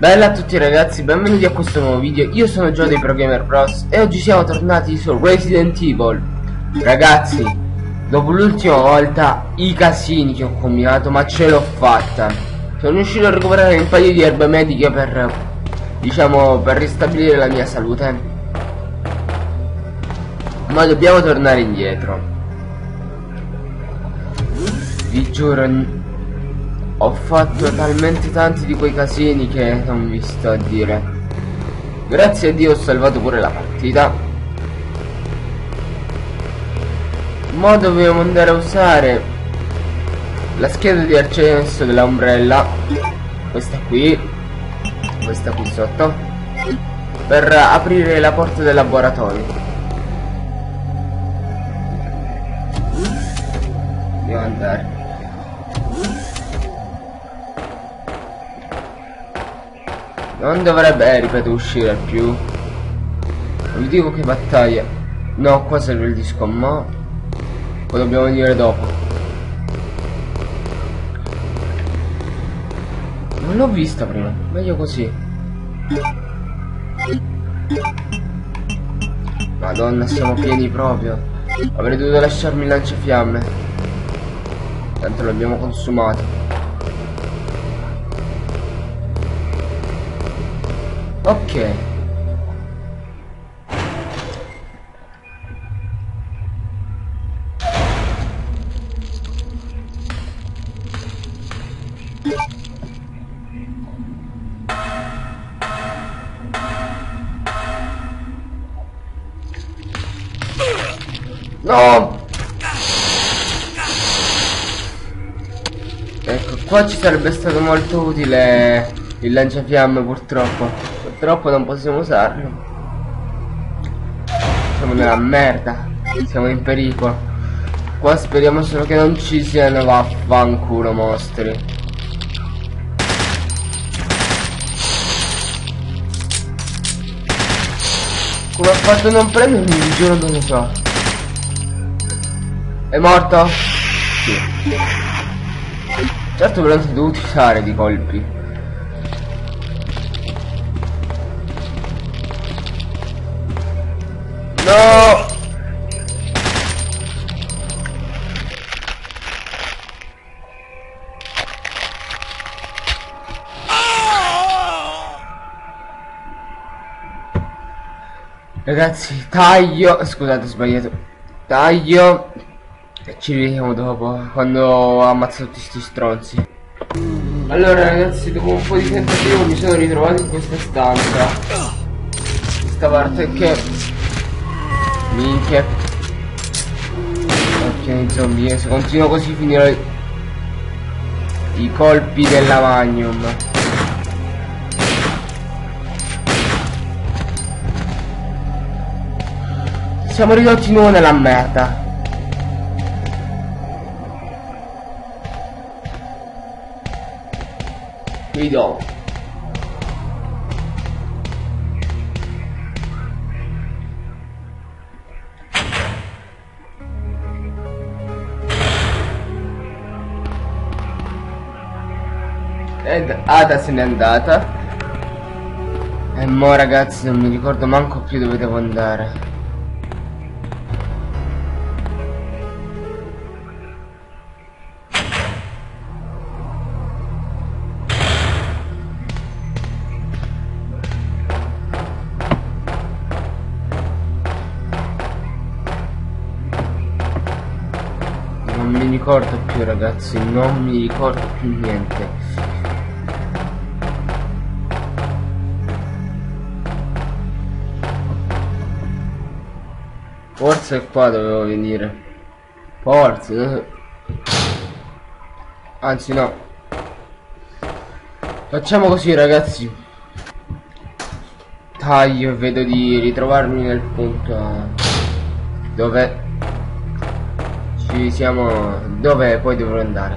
Bella a tutti ragazzi, benvenuti a questo nuovo video, io sono Joe dei Pro Gamer Bros e oggi siamo tornati su Resident Evil. Ragazzi, dopo l'ultima volta i casini che ho combinato ma ce l'ho fatta. Sono riuscito a recuperare un paio di erbe mediche per, diciamo, per ristabilire la mia salute. Ma dobbiamo tornare indietro. Vi giuro ho fatto talmente tanti di quei casini che non vi sto a dire. Grazie a Dio ho salvato pure la partita. Ma dobbiamo andare a usare la scheda di accesso della ombrella. Questa qui. Questa qui sotto. Per aprire la porta del laboratorio. Andare. Non dovrebbe, ripeto, uscire più. Vi dico che battaglia. No, qua serve il disco, ma... Lo dobbiamo dire dopo. Non l'ho vista prima, meglio così. Madonna, siamo pieni proprio. Avrei dovuto lasciarmi il lanciafiamme. Tanto l'abbiamo consumato. Ok. No! Ecco, qua ci sarebbe stato molto utile il lanciafiamme purtroppo. Purtroppo non possiamo usarlo. Siamo nella merda. Siamo in pericolo. Qua speriamo solo che non ci siano vaffanculo mostri. Come ha fatto a non prendermi? Vi giuro non lo so. È morto? Sì. Certo però non si dovuto usare di colpi. No! Ragazzi, taglio. Scusate, ho sbagliato. Taglio. E ci vediamo dopo, quando ho ammazzato tutti questi stronzi. Allora ragazzi, dopo un po' di tentativo mi sono ritrovato in questa stanza. Questa parte che Minchia. Ok, zombie, se continuo così finirò i colpi della Magnum. Siamo ridotti di nuovo nella merda. Guido. Ed Ada se n'è andata. E mo ragazzi non mi ricordo manco più dove devo andare. Non mi ricordo più ragazzi, non mi ricordo più niente Forse qua dovevo venire. Forse. Anzi no. Facciamo così ragazzi. Taglio e vedo di ritrovarmi nel punto dove ci siamo dove poi dovrò andare.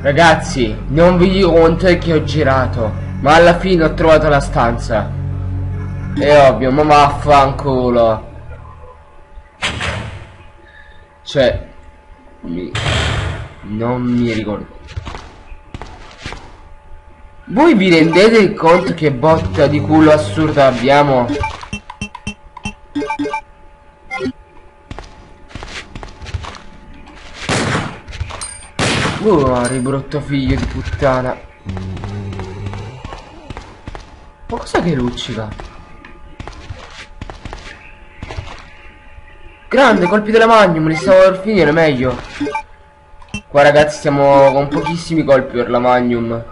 Ragazzi, non vi dico quanto è che ho girato, ma alla fine ho trovato la stanza. È ovvio, ma vaffanculo. Cioè, mi... non mi ricordo. Voi vi rendete conto che botta di culo assurda abbiamo? Uh, ribrutto figlio di puttana. Ma cos'è che luccica? Grande, colpi della magnum, li stavo per finire meglio. Qua ragazzi siamo con pochissimi colpi per la magnum.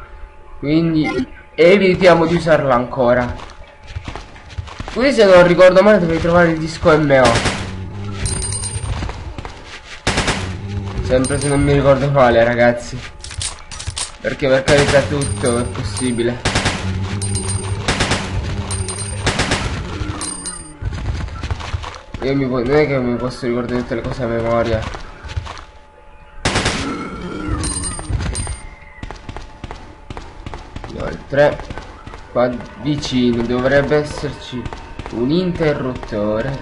Quindi evitiamo di usarla ancora. Qui se non ricordo male dovrei trovare il disco MO. Sempre se non mi ricordo male ragazzi Perché per carità tutto è possibile Io mi non è che mi posso ricordare tutte le cose a memoria Inoltre Qua vicino dovrebbe esserci un interruttore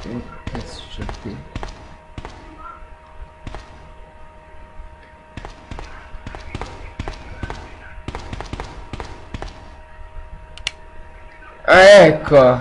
Che cazzo c'è qui? Ecco.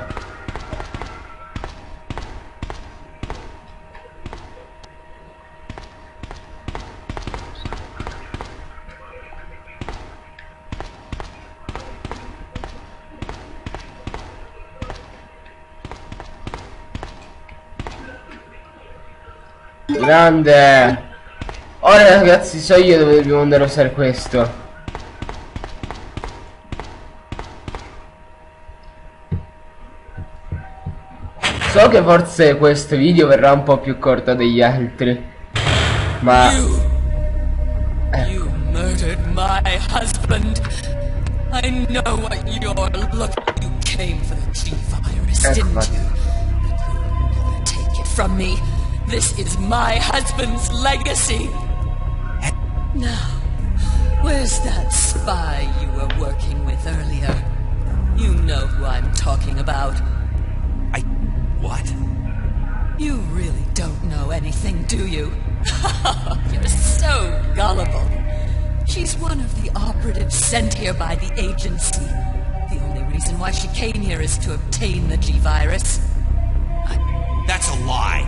Grande! Ora ragazzi so io dove dobbiamo andare a usare questo So che forse questo video verrà un po' più corto degli altri. Ma... You, ecco. you murdered my husband. I know what you're looking. You came for the G-virus, ecco, didn't you? You'll never take it from me. This is my husband's legacy. Now, where's that spy you were working with earlier? You know who I'm talking about. What? You really don't know anything, do you? You're so gullible. She's one of the operatives sent here by the agency. The only reason why she came here is to obtain the G-Virus. I... That's a lie.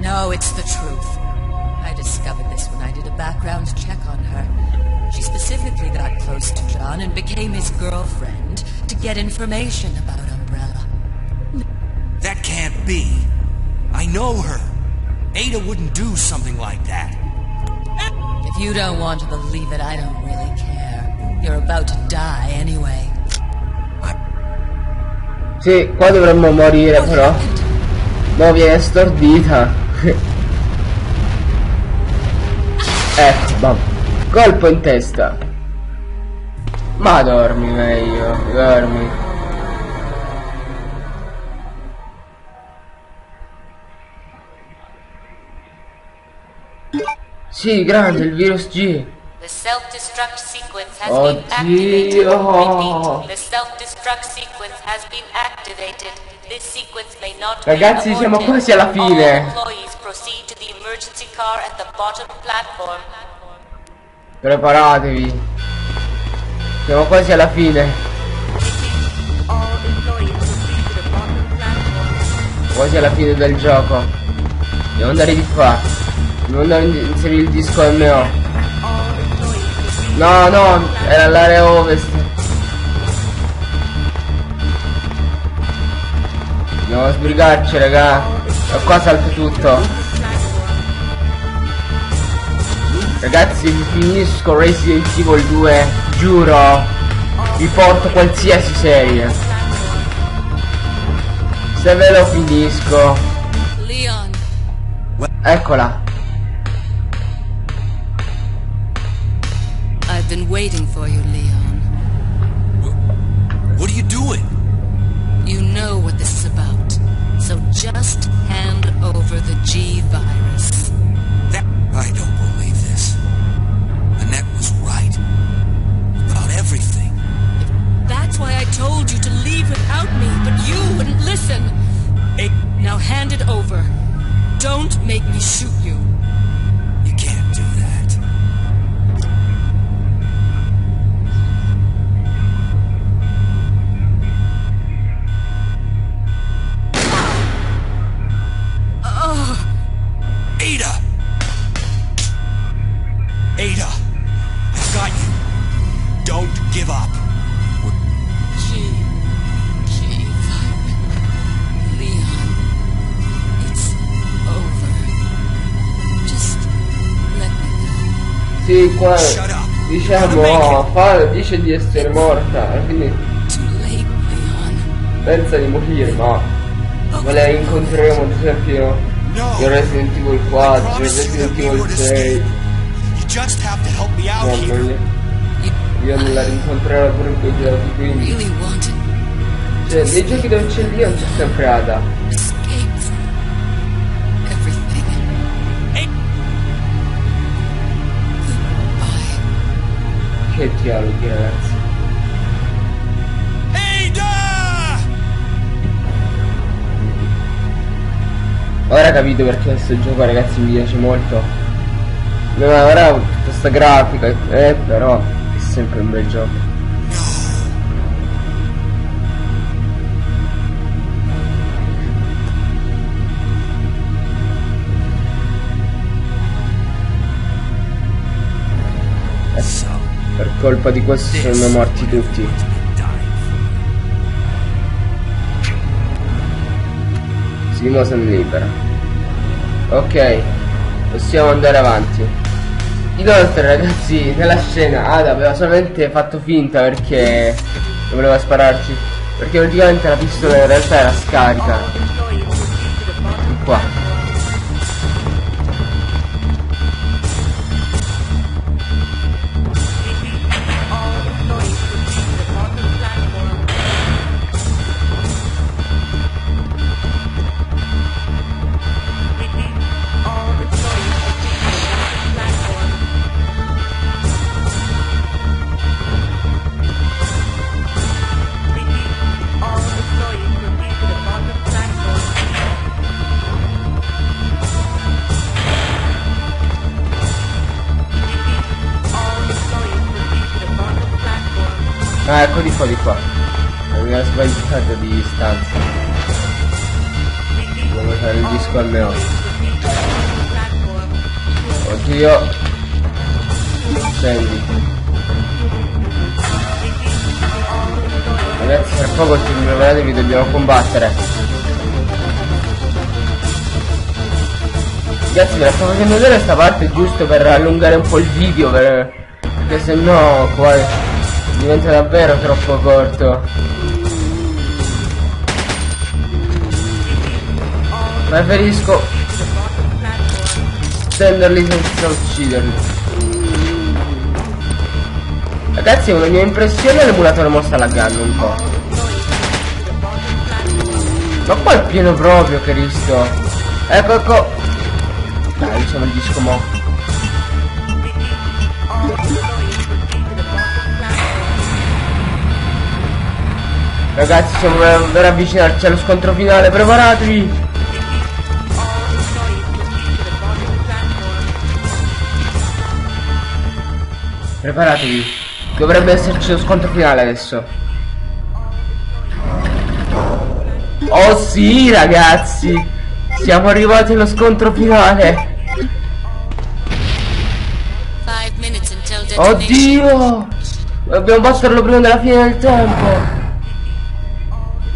No, it's the truth. I discovered this when I did a background check on her. She specifically got close to John and became his girlfriend to get information about. That can't be. I know her. Ada wouldn't do something like that. If you don't want to believe it, I don't really care. You're about to die anyway. Sì, qua dovremmo morire però. No, viene stordita. ecco, eh, bam. Colpo in testa. Ma dormi meglio, dormi. Sì, grande, il virus G. Oddio. not Ragazzi, siamo quasi alla fine. Preparatevi. Siamo quasi alla fine. Quasi alla fine del gioco. Devo andare di qua. Non inserire il disco MO. No, no, era l'area ovest. Andiamo a sbrigarci, raga. Da qua salta tutto. Ragazzi, vi finisco Resident Evil 2, giuro. Vi porto qualsiasi serie. Se ve lo finisco. Eccola. Been waiting for you, Leon. What are you doing? You know what this is about. So just hand over the G-Virus. That... I don't believe this. Annette was right. About everything. That's why I told you to leave without me, but you wouldn't listen. Now hand it over. Don't make me shoot you. Qua diciamo, fa, dice di essere morta, quindi pensa di morire, ma, ma la incontreremo ad esempio in Resident Evil 4, in Resident Evil 6, You just have to help me out mamma mia, io non la rincontrerò pure in quei giochi, quindi, cioè, nei giochi dove c'è Leon c'è sempre Ada, che dialoghi ragazzi. Ada! Ora capito perché questo gioco ragazzi mi piace molto. Non avrà tutta sta grafica, eh, però è sempre un bel gioco. Per colpa di questo sono morti tutti. everyone's been dying for. Simo se ne libera. Ok, possiamo andare avanti. Inoltre ragazzi, nella scena Ada aveva solamente fatto finta perché voleva spararci. Perché praticamente la pistola in realtà era scarica. Ah, ecco di qua, di qua. Era sbagliato di distanza. Devo fare il disco al neon. Oddio. Scendi. Ragazzi, tra poco ci preparatevi, dobbiamo combattere. Ragazzi, ve la sto facendo vedere questa parte giusto per allungare un po' il video, per... perché se no qua diventa davvero troppo corto. Preferisco stenderli senza ucciderli. Ragazzi, una mia impressione l'emulatore mo sta laggando un po'. Ma qua è pieno proprio, Cristo. Ecco, ecco. Dai, diciamo il disco mo. Ragazzi, siamo per, avvicinarci allo scontro finale, preparatevi! Preparatevi, dovrebbe esserci lo scontro finale adesso. Oh sì, ragazzi! Siamo arrivati allo scontro finale! Oddio! Dobbiamo batterlo prima della fine del tempo!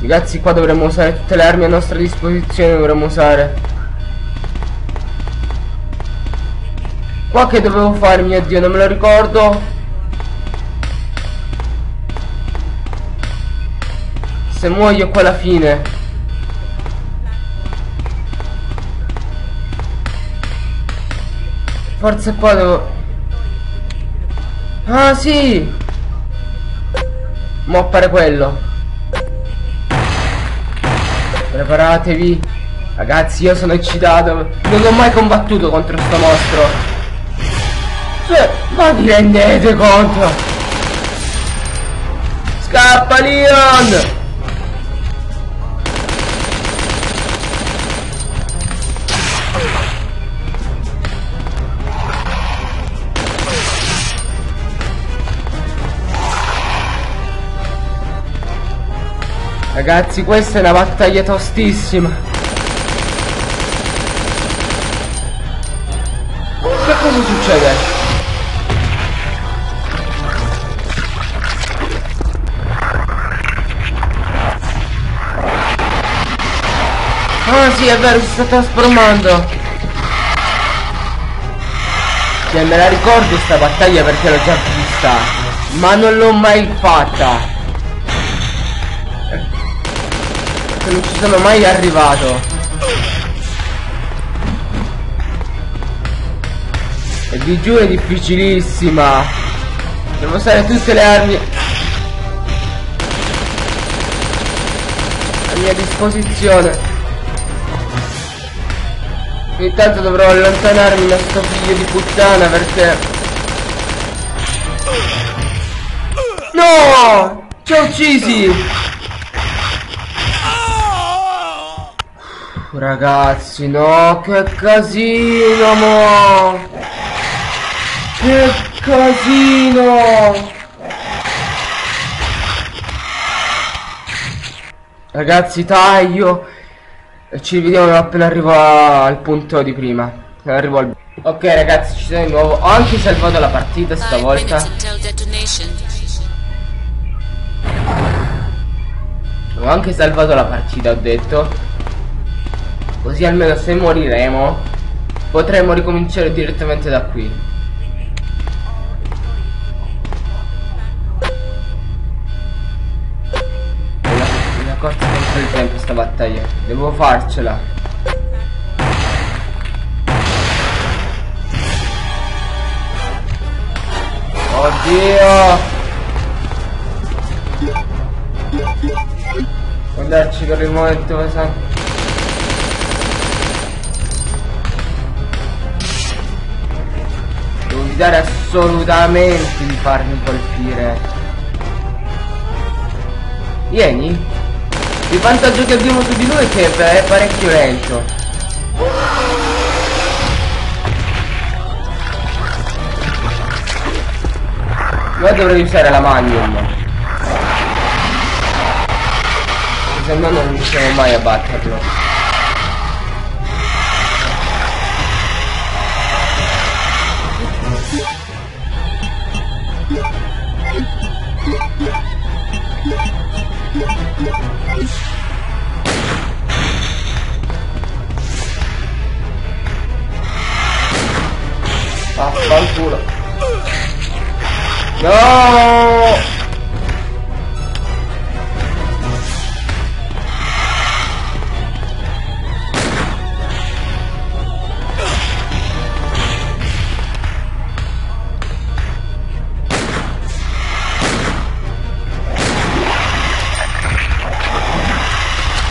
Ragazzi qua dovremmo usare tutte le armi a nostra disposizione dovremmo usare. Qua che dovevo fare mio dio non me lo ricordo. Se muoio qua alla fine. Forse qua devo Ah sì. Mo appare quello Preparatevi. Ragazzi io sono eccitato. Non ho mai combattuto contro sto mostro. Cioè Ma vi rendete conto? Scappa Leon ragazzi, questa è una battaglia tostissima. Che cosa succede? Ah sì, è vero, si sta trasformando. Cioè, me la ricordo sta battaglia perché l'ho già vista, ma non l'ho mai fatta. Perché non ci sono mai arrivato. E vi giuro è difficilissima. Devo usare tutte le armi a mia disposizione. Intanto dovrò allontanarmi da sto figlio di puttana perché... No! Ci ha uccisi! Ragazzi, no, che casino, mo! Che casino! Ragazzi, taglio! E ci rivediamo appena arrivo al punto di prima. Arrivo al... Ok ragazzi, ci sono di nuovo. Ho anche salvato la partita stavolta. Ho anche salvato la partita, ho detto. Così almeno se moriremo, potremo ricominciare direttamente da qui. Mi mi ha corto sempre il tempo sta battaglia. Devo farcela. Oddio! Andarci per il momento esatto. Evitare assolutamente di farmi colpire. Vieni? Il vantaggio che abbiamo su di lui è che è parecchio lento. Ma dovrei usare la magnum. Se no non riusciamo mai a batterlo. Vaffanculo. No!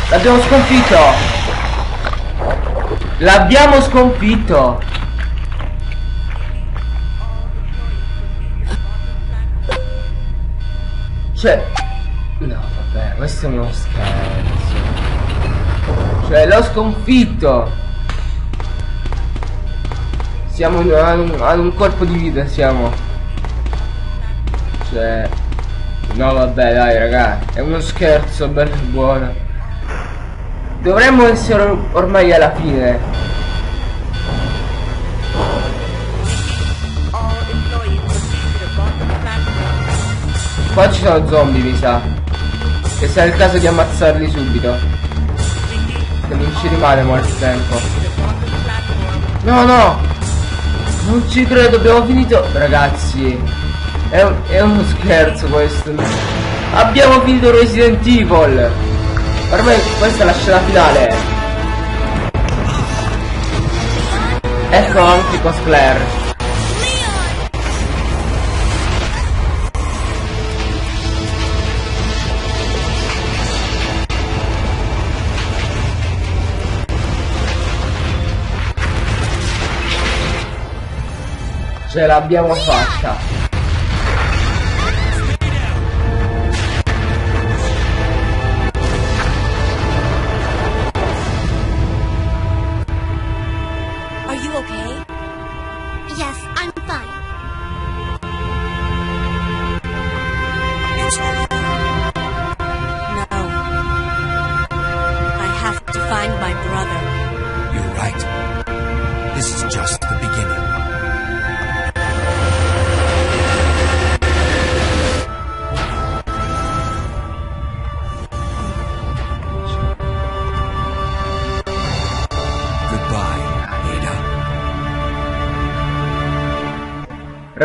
L'abbiamo sconfitto! L'abbiamo sconfitto! Cioè... No, vabbè, questo è uno scherzo. Cioè, l'ho sconfitto! Siamo in- ad un, ad un colpo di vita, siamo. Cioè... No, vabbè, dai, ragazzi. È uno scherzo, bello e buono. Dovremmo essere or- ormai alla fine. Qua ci sono zombie, mi sa. E sarà il caso di ammazzarli subito. Che non ci rimane molto tempo. No, no! Non ci credo, abbiamo finito. Ragazzi, è, è uno scherzo questo. Abbiamo finito Resident Evil. Ormai questa è la scena finale. Ecco anche cosplayer. Ce l'abbiamo fatta.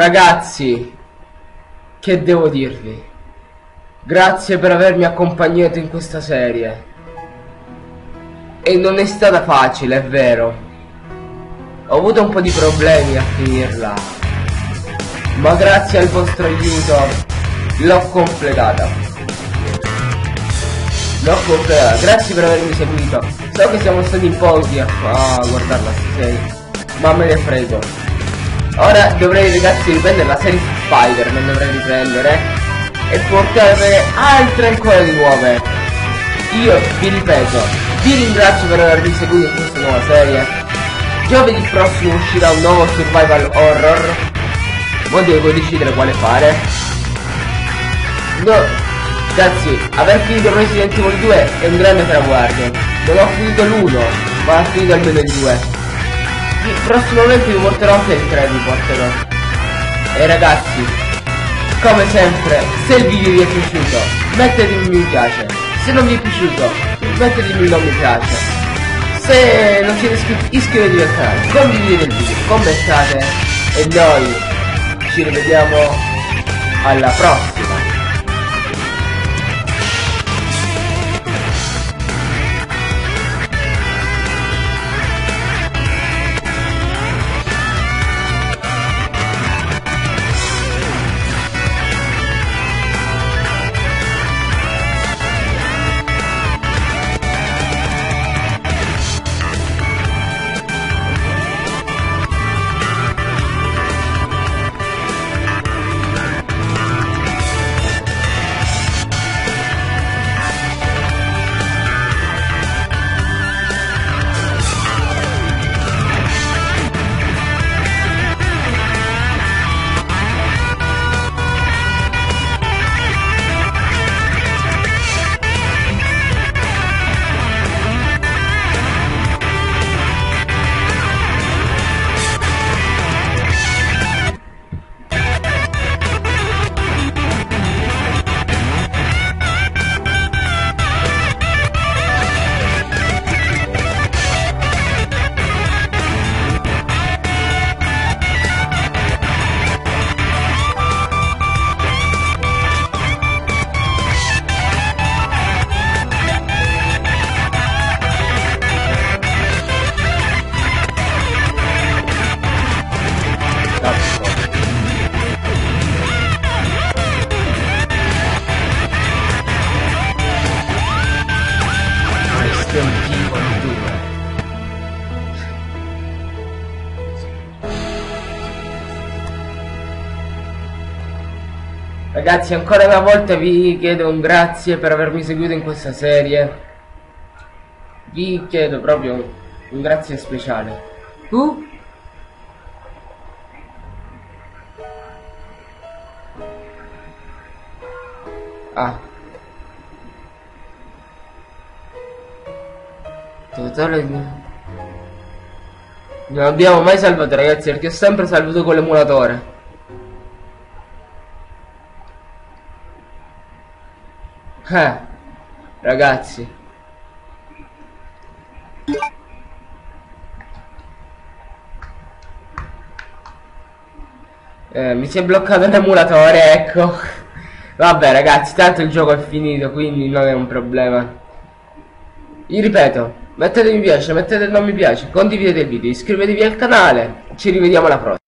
Ragazzi, che devo dirvi? Grazie per avermi accompagnato in questa serie. E non è stata facile, è vero. Ho avuto un po' di problemi a finirla. Ma grazie al vostro aiuto l'ho completata. L'ho completata. Grazie per avermi seguito. So che siamo stati in pochi a, a guardarla stasera. Ma me ne frego. Ora dovrei ragazzi riprendere la serie Spider-Man, dovrei riprendere e portare altre ancora di nuove. Io vi ripeto, vi ringrazio per avermi seguito in questa nuova serie. Giovedì prossimo uscirà un nuovo survival horror. Ma devo decidere quale fare. No, ragazzi, aver finito Resident Evil 2 è un grande traguardo. Non ho finito l'1, ma ho finito almeno il 2. Prossimamente vi porterò 3, vi porterò. E ragazzi, come sempre, se il video vi è piaciuto, mettetemi un mi piace. Se non vi è piaciuto, mettetemi un non mi piace. Se non siete iscritti, iscrivetevi al canale, condividete il video, commentate e noi ci rivediamo alla prossima. Ragazzi ancora una volta vi chiedo un grazie per avermi seguito in questa serie. Vi chiedo proprio un grazie speciale. Tu? Ah. Totale Non abbiamo mai salvato ragazzi perché ho sempre salvato con l'emulatore Eh Ragazzi Eh, mi si è bloccato l'emulatore, ecco. Vabbè, ragazzi, tanto il gioco è finito, quindi non è un problema. Vi ripeto, mettete mi piace, mettete non mi piace, condividete il video, iscrivetevi al canale. Ci rivediamo alla prossima.